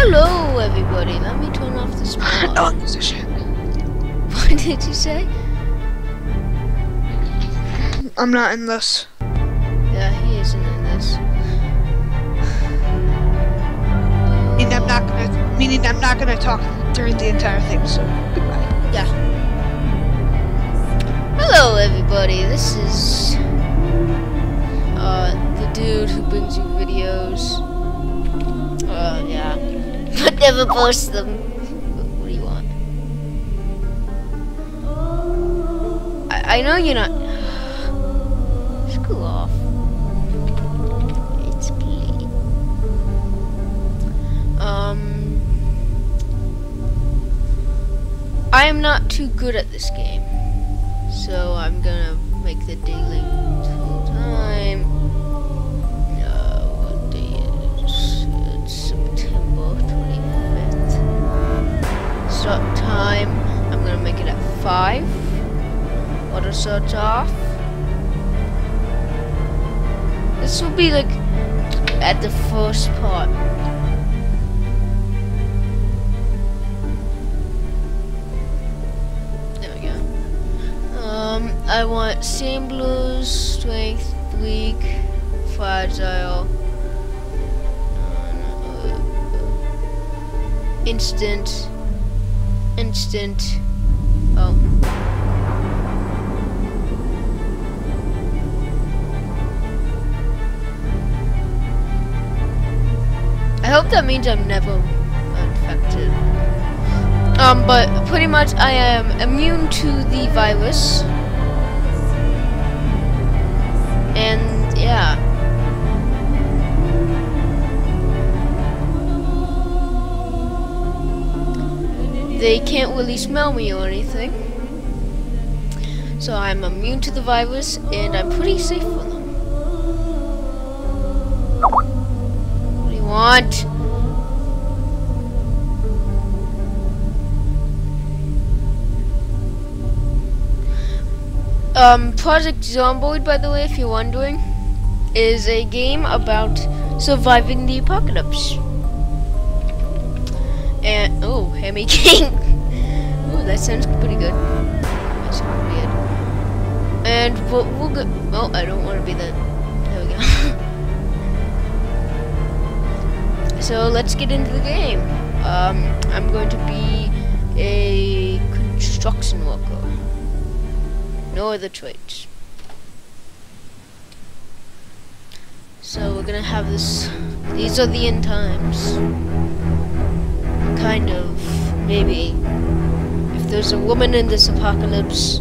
Hello, everybody. Let me turn off the this is shit. What did you say? I'm not in this. Yeah, he isn't in this. Meaning I'm not gonna. Meaning I'm not gonna talk during the entire thing. So goodbye. Yeah. Hello, everybody. This is uh the dude who brings you videos. Never posts them. What do you want? I I know you're not. Screw off. It's clean. Um. I am not too good at this game, so I'm gonna make the daily Time, I'm gonna make it at 5. Auto search off. This will be like at the first part. There we go. Um, I want same blues, strength, weak, fragile, uh, instant, instant. Oh. I hope that means I'm never infected. Um, but pretty much I am immune to the virus. And yeah. They can't really smell me or anything. So I'm immune to the virus and I'm pretty safe for them. What do you want? Um, Project Zomboid, by the way, if you're wondering, is a game about surviving the apocalypse. And oh, Hammy King. Ooh, that sounds pretty good. That sounds weird. And we'll, we'll go. Oh, I don't want to be that. There we go. so let's get into the game. Um, I'm going to be a construction worker. No other traits. So we're gonna have this. These are the end times. Kind of, maybe. If there's a woman in this apocalypse,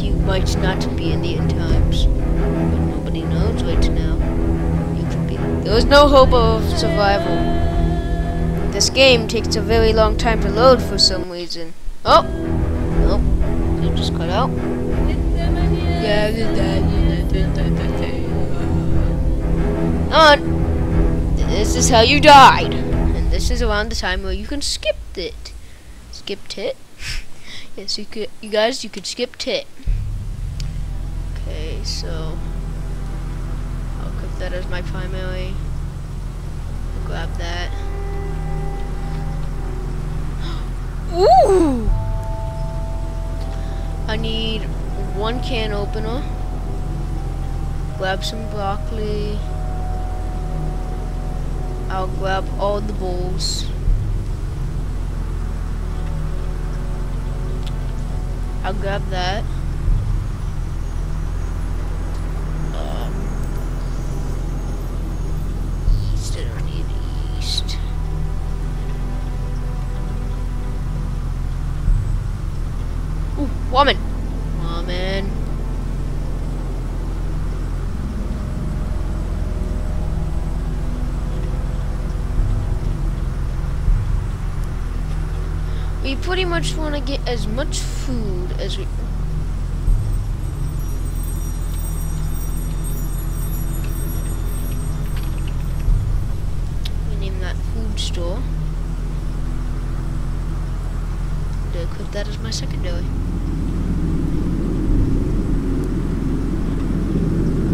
you might not be in the end times. But nobody knows right now. You could be. There's no hope of survival. This game takes a very long time to load for some reason. Oh! Nope. It just cut out. Come On. This is how you died. This is around the time where you can skip it. Skip it? yes, you could you guys you could skip it. Okay, so I'll equip that as my primary. I'll grab that. Ooh! I need one can opener. Grab some broccoli. I'll grab all the balls. I'll grab that. Um, yeast, I don't need yeast. Ooh, woman! Woman. We pretty much want to get as much food as we... We name that food store. To equip that as my secondary.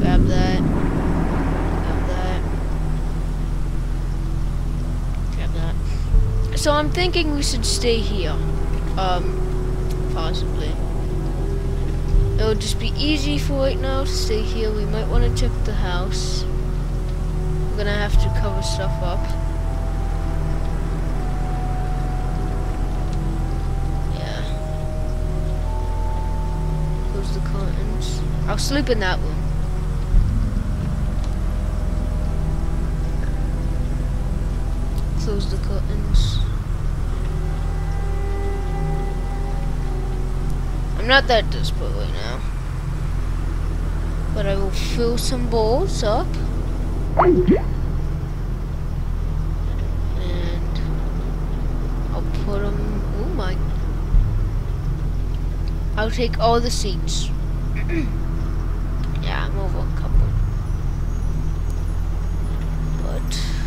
Grab that. Grab that. Grab that. So I'm thinking we should stay here. Um, possibly. It'll just be easy for right now to stay here. We might want to check the house. We're gonna have to cover stuff up. Yeah. Close the curtains. I'll sleep in that room. Close the curtains. Not that desperate right now. But I will fill some bowls up. And I'll put them, oh my. I'll take all the seats. yeah, I'm over a couple. But.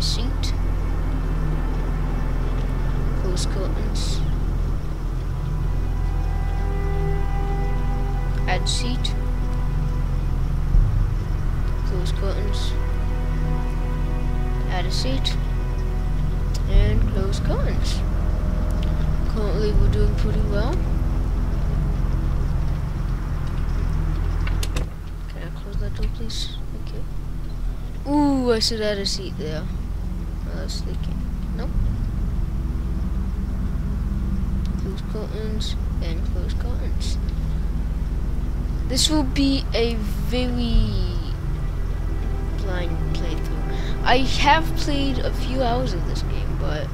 Seat. Close curtains. Add seat. Close curtains. Add a seat. And close curtains. Currently we're doing pretty well. Can I close that door please? Thank you. Ooh, I should add a seat there. Was thinking. Nope. Close curtains and close curtains. This will be a very blind playthrough. I have played a few hours of this game, but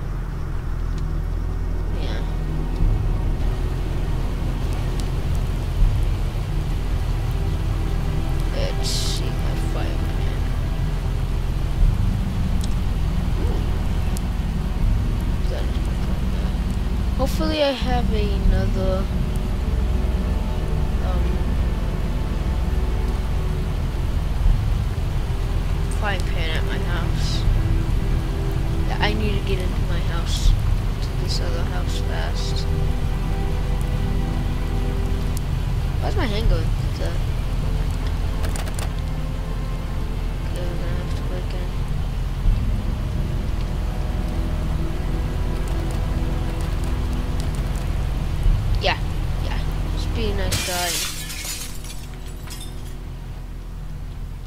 Hopefully I have another um frying pan at my house. Yeah, I need to get into my house to this other house fast. Why's my hand going like that?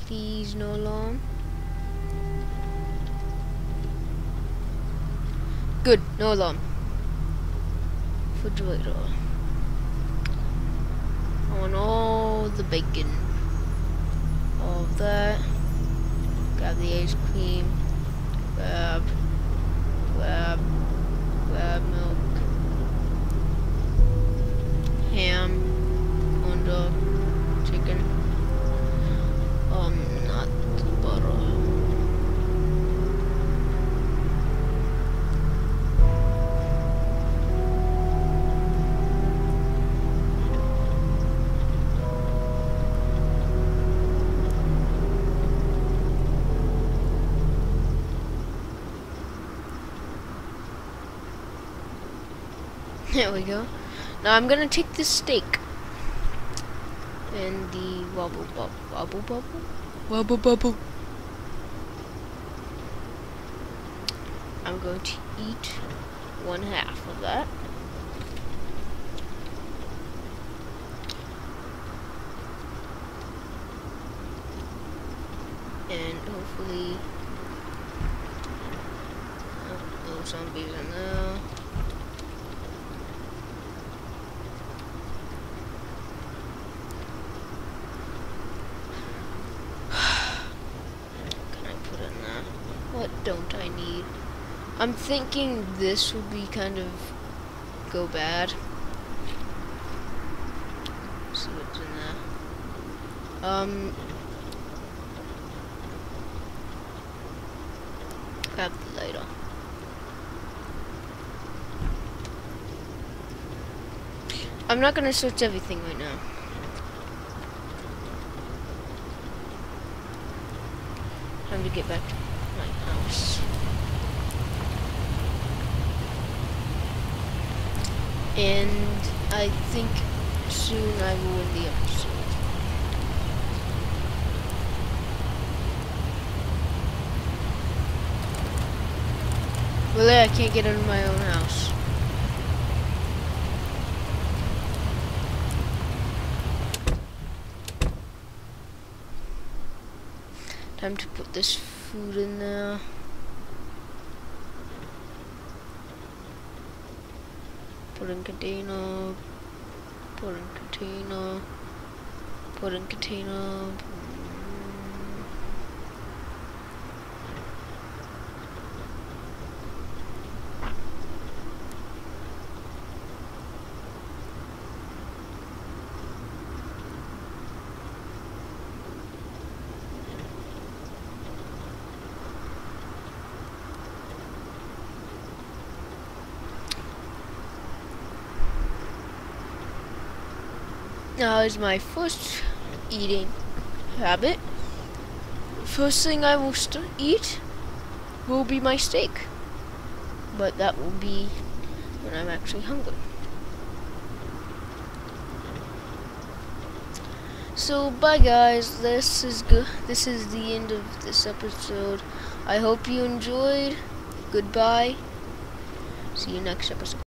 Please, no alarm. Good, no alarm. Refrigerator. I want all the bacon. All that. Grab the ice cream. Grab. Grab There we go. Now I'm gonna take this steak and the wobble bubble, wobble bubble, wobble bubble. I'm going to eat one half of that. And hopefully, oh, no zombies in there. can I put in there? What don't I need? I'm thinking this would be kind of go bad. see what's in there. Um, grab the lighter. I'm not gonna search everything right now. Time to get back to my house. And I think soon I will end the episode. Really, I can't get out of my own house. Time to put this food in there. Put in container. Put in container. Put in container. Now is my first eating habit. First thing I will eat will be my steak. But that will be when I'm actually hungry. So bye guys, this is good this is the end of this episode. I hope you enjoyed. Goodbye. See you next episode.